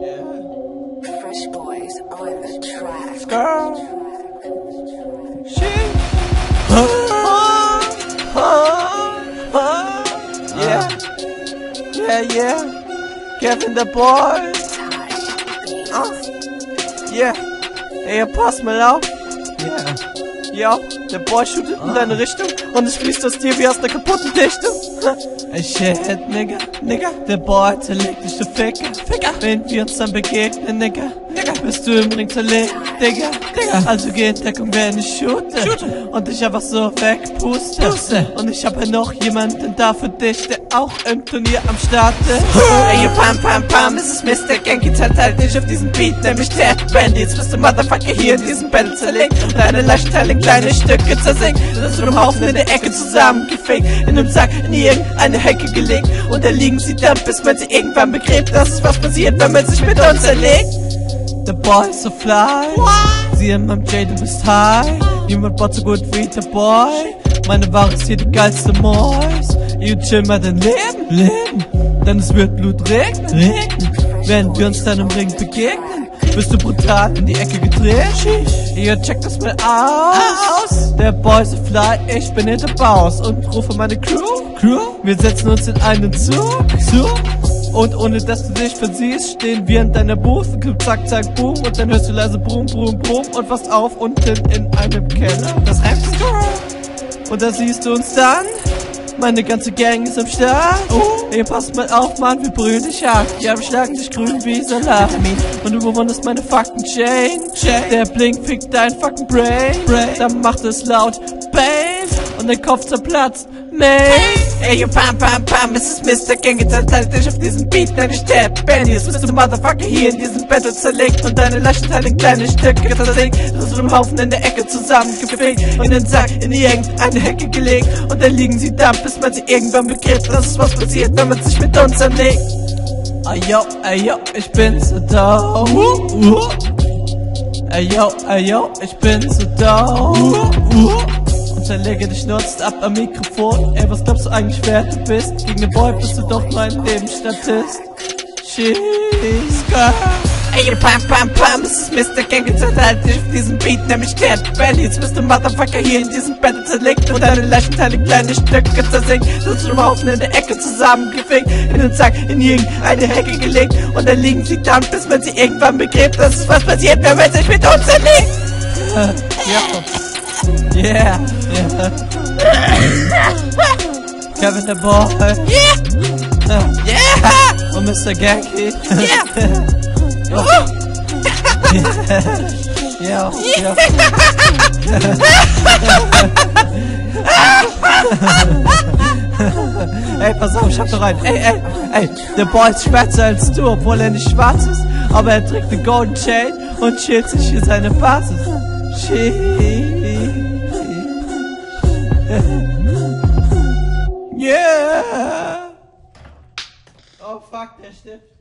Yeah. Fresh boys on the track. Girl. She. Oh. Yeah. Yeah, yeah. Kevin the boy. Uh. Yeah. Ey, pass mal auf. Yeah. Ja, der Boy shootet in deine Richtung und es fließt aus dir wie aus einer kaputten Dichtung. Ey, shit, nigga, nigga. Der Boy zerlegt dich, du Ficker, Ficker. Wenn wir uns dann begegnen, nigga, nigga. Bist du im Ring zerlegt, Digga, Digga. Also geh in Deckung, wenn ich shoote. shoote. Und dich einfach so wegpuste. Puste. Und ich habe noch jemanden da für dich, der auch im Turnier am Start ist. Ey, pam, pam, pam, es ist Mr. Genki, zahlt halt dich auf diesen Beat, nämlich der Brandy. Jetzt bist du Motherfucker hier in diesem Battle zerlegt und deine Leichenteile in kleine Stücke zersinkt. Das ist im Haufen in der Ecke zusammengefegt, in einem Sack in irgendeine Hecke gelegt. Und da liegen sie dann, bis man sie irgendwann begräbt. Das ist was passiert, wenn man sich mit uns erlegt. The boy so fly. Sie in meinem J, du bist high. Niemand baut so gut wie der Boy. Meine Ware ist hier die geilste Mois. You chill mal dein Leben, Leben. Denn es wird Blut regnen, regnen. Wenn wir uns dann im Ring begegnen, bist du brutal in die Ecke gedreht. Ihr check das mal aus. Der Boy so fly, ich bin hinter Baus und rufe meine Crew. Crew? Wir setzen uns in einen Zug. Zug? Und ohne dass du dich versiehst, stehen wir in deiner Booth, zack, zack, boom, und dann hörst du leise Brumm, Brumm, Brumm und was auf unten in einem Keller. Das reimt Und da siehst du uns dann. Meine ganze Gang ist am Start. Oh, ey, pass mal auf, Mann, wir brüllen dich ab. Ja, wir schlagen dich grün wie Salat. Und du bewunderst meine fucking Chain. Der Blink fickt dein fucking Brain. Dann macht es laut Bass und dein Kopf zerplatzt. Main. Ey, yo, pam, pam, pam, es ist Mr. Gang, jetzt halt dich auf diesem Beat, Step, Benny, jetzt bist du Motherfucker hier in diesem Battle zerlegt und deine Leichenteile in kleine Stücke zerlegt, ist im Haufen in der Ecke zusammengefegt, in den Sack, in irgendeine Hecke gelegt und dann liegen sie da, bis man sie irgendwann begriff, das ist was passiert, wenn man sich mit uns anlegt. Ayo, ayo, ich bin so dope. Uh, uh. Ayo, ayo, ich bin so dope. Und zerlege dich nutzt ab am Mikrofon. Ey, was glaubst du eigentlich, wer du bist? Gegen den Boy bist du doch mein Lebensstatist. Girl. Ey, pam, pam, pam, es ist Mr. Gang, jetzt halt dich auf diesem Beat, nämlich Cat Benny. Jetzt bist du Motherfucker hier in diesem Battle zerlegt und deine Leichenteile in kleine Stücke zersinkt. Du bist im Haufen in der Ecke zusammengefickt, in den Sack, in irgendeine Hecke gelegt und dann liegen sie dann, bis man sie irgendwann begräbt. Das ist was passiert, wenn man sich mit uns erlegt. Ja. Yeah, yeah. Kevin the Boy. Yeah. Yeah. Und Mr. Genki. Yeah. oh. ja, ja. ey, pass auf, ich hab doch einen. Ey, ey, ey, der Boy ist schwärzer als du, obwohl er nicht schwarz ist. Aber er trägt eine Golden Chain und chillt sich hier seine Basis. Shit. Yeah! Oh fuck, der Stift.